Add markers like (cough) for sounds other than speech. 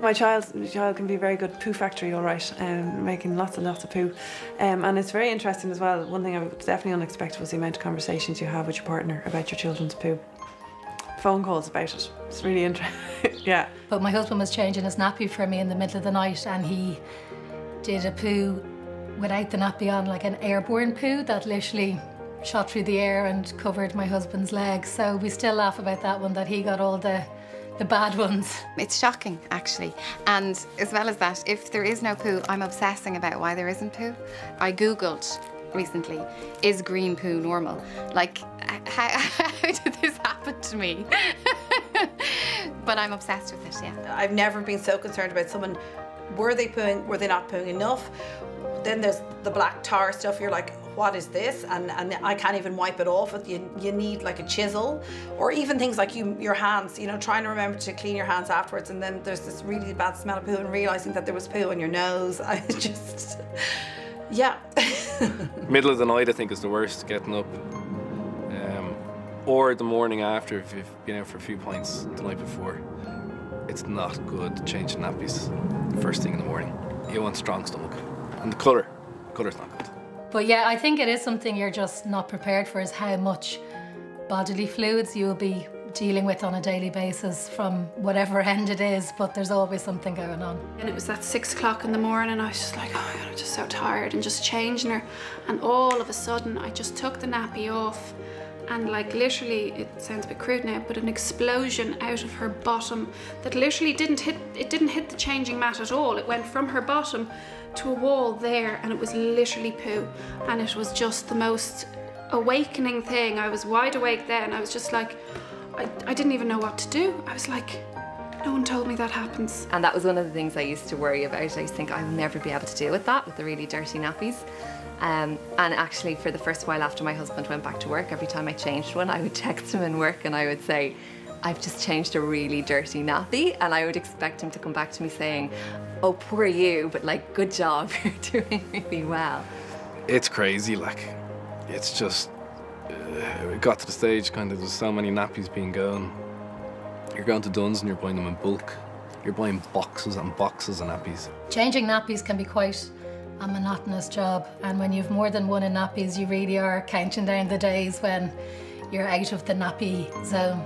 My child, my child can be a very good poo factory, all right, um, making lots and lots of poo. Um, and it's very interesting as well. One thing I was definitely unexpected was the amount of conversations you have with your partner about your children's poo. Phone calls about it. It's really interesting. (laughs) yeah. But my husband was changing his nappy for me in the middle of the night and he did a poo without the nappy on, like an airborne poo that literally shot through the air and covered my husband's legs. So we still laugh about that one, that he got all the the bad ones. It's shocking, actually. And as well as that, if there is no poo, I'm obsessing about why there isn't poo. I Googled recently, is green poo normal? Like, (laughs) how, how did this happen to me? (laughs) but I'm obsessed with it, yeah. I've never been so concerned about someone, were they pooing, were they not pooing enough? Then there's the black tar stuff, you're like, what is this? And, and I can't even wipe it off. You, you need like a chisel or even things like you, your hands, you know, trying to remember to clean your hands afterwards. And then there's this really bad smell of poo and realizing that there was poo on your nose. (laughs) I just, yeah. (laughs) Middle of the night, I think, is the worst, getting up. Um, or the morning after, if you've been out for a few pints the night before. It's not good changing nappies first thing in the morning. You want strong stomach. And the colour, colour's not good. But yeah, I think it is something you're just not prepared for is how much bodily fluids you'll be dealing with on a daily basis from whatever (laughs) end it is, but there's always something going on. And it was that six o'clock in the morning and I was just like, oh God, I'm just so tired and just changing her. And all of a sudden I just took the nappy off and like literally, it sounds a bit crude now, but an explosion out of her bottom that literally didn't hit, it didn't hit the changing mat at all. It went from her bottom to a wall there and it was literally poo. And it was just the most awakening thing. I was wide awake then. I was just like, I, I didn't even know what to do. I was like, no one told me that happens. And that was one of the things I used to worry about. I used to think I'll never be able to deal with that, with the really dirty nappies. Um, and actually, for the first while after my husband went back to work, every time I changed one, (laughs) I would text him in work and I would say, I've just changed a really dirty nappy. And I would expect him to come back to me saying, Oh, poor you, but like, good job, (laughs) you're doing really well. It's crazy, like, it's just, uh, it got to the stage kind of, there's so many nappies being going. You're going to Dunnes and you're buying them in bulk. You're buying boxes and boxes of nappies. Changing nappies can be quite a monotonous job. And when you've more than one in nappies, you really are counting down the days when you're out of the nappy zone.